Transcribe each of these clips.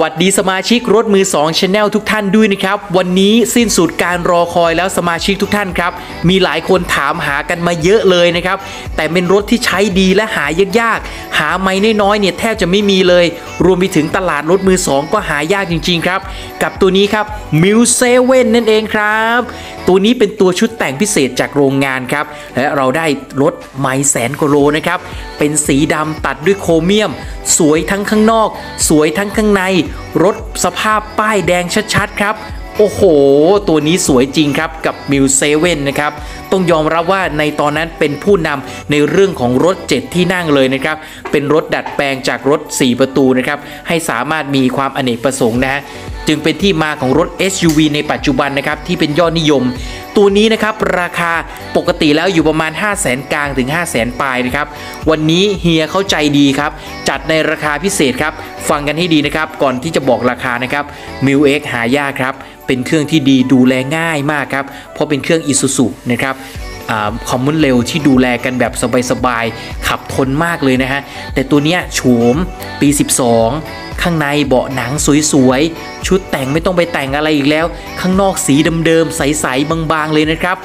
วัสดีสมาชิกรถมือ2 Channel ทุกท่านด้วยนะครับ วันนี้สิ้นสุดการรอคอยแล้วสมาชิกทุกท่านครับ มีหลายคนถามหากันมาเยอะเลยนะครับ แต่เป็นรถที่ใช้ดีและหายากๆหาไม่น้อยๆเนี่ยแทบจะไม่มีเลยรวมไปถึงตลาดรถมือ 2 ก็หายากจริง ๆ ครับ กับตัวนี้ครับมิลเซเว่นนั่นเองครับ ตัวนี้เป็นตัวชุดแต่งพิเศษจากโรงงานครับ และเราได้รถไม้แสนกว่าโลนะครับ เป็นสีดำตัดด้วยโครเมียม สวยทั้งข้างนอก สวยทั้งข้างใน รถสภาพป้ายแดงชัดๆ ครับ โอ้โห ตัวนี้สวยจริงครับกับ m ิ l 7นนะครับ ต้องยอมรับว่าในตอนนั้นเป็นผู้นำในเรื่องของรถ 7 ที่นั่งเลยนะครับ เป็นรถดัดแปลงจากรถ 4 ประตูนะครับ ให้สามารถมีความอเนกประสงค์นะฮะจึงเป็นที่มาของรถ SUV ในปัจจุบันนะครับ ที่เป็นยอดนิยม ตัวนี้นะครับ ราคาปกติแล้วอยู่ประมาณ 5 0 0แสนกลางถึง 5 0 0แสนปลายนะครับ วันนี้เฮียเข้าใจดีครับ จัดในราคาพิเศษครับ ฟังกันให้ดีนะครับ ก่อนที่จะบอกราคานะครับ m i l X หายากครับ เป็นเครื่องที่ดีดูแลง่ายมากครับ เพราะเป็นเครื่อง Isuzu นะครับคอมมอนเร็วที่ดูแลกันแบบสบายๆ ขับทนมากเลยนะฮะ แต่ตัวเนี้ยโฉมปี 12 ข้างในเบาะหนังสวยๆ ชุดแต่งไม่ต้องไปแต่งอะไรอีกแล้ว ข้างนอกสีเดิมๆ ใสๆ บางๆ เลยนะครับ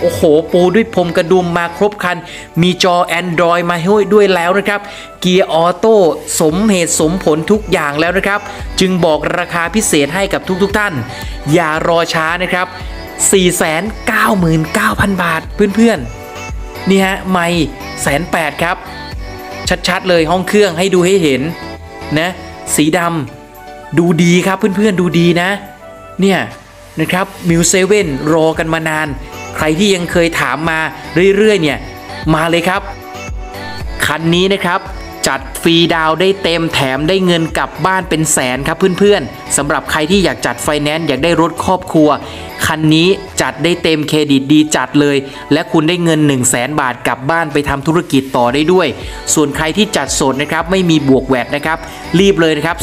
โอ้โห ปูด้วยพรมกระดุมมาครบคัน มีจอ Android มาให้ด้วยแล้วนะครับ เกียร์ออโต้สมเหตุสมผลทุกอย่างแล้วนะครับ จึงบอกราคาพิเศษให้กับทุกๆท่าน อย่ารอช้านะครับ 499,000 บาทเพื่อนๆ นี่ฮะ ไม่แสนแปดครับ ชัดๆ เลยห้องเครื่องให้ดูให้เห็นนะ สีดำดูดีครับเพื่อนๆ ดูดีนะ เนี่ยนะครับมิวเซเว่นรอกันมานาน ใครที่ยังเคยถามมาเรื่อยๆเนี่ยมาเลยครับ คันนี้นะครับจัดฟรีดาวได้เต็มแถมได้เงินกลับบ้านเป็นแสนครับเพื่อนๆสำหรับใครที่อยากจัดไฟแนนซ์อยากได้รถครอบครัว คันนี้จัดได้เต็มเครดิตดีจัดเลย และคุณได้เงิน 1 0 0 0 0แสนบาทกลับบ้านไปทำธุรกิจต่อได้ด้วย ส่วนใครที่จัดสดนะครับไม่มีบวกแวดนะครับรีบเลยนะครับ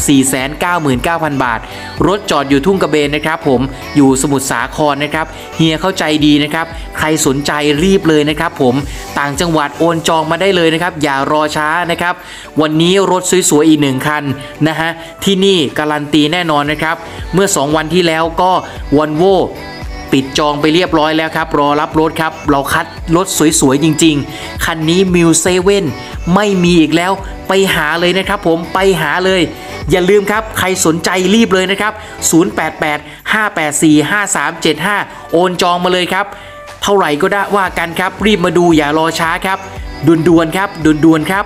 499,000 บาท รถจอดอยู่ทุ่งกระเบนนะครับผมอยู่สมุทรสาครนะครับเฮียเข้าใจดีนะครับ ใครสนใจรีบเลยนะครับผมต่างจังหวัดโอนจองมาได้เลยนะครับ อย่ารอช้านะครับ วันนี้รถสวยๆอีกหนึ่งคันนะฮะที่นี่การันตีแน่นอนนะครับ เมื่อ 2 วันที่แล้วก็วันโว ปิดจองไปเรียบร้อยแล้วครับ รอรับรถครับ เราคัดรถสวยๆ จริง ๆ คันนี้มิวเซเว่นไม่มีอีกแล้วไปหาเลยนะครับผมไปหาเลย อย่าลืมครับ ใครสนใจรีบเลยนะครับ 088-584-5375 โอนจองมาเลยครับ เท่าไหร่ก็ได้ว่ากันครับ รีบมาดูอย่ารอช้าครับด่วนๆครับด่วนๆครับ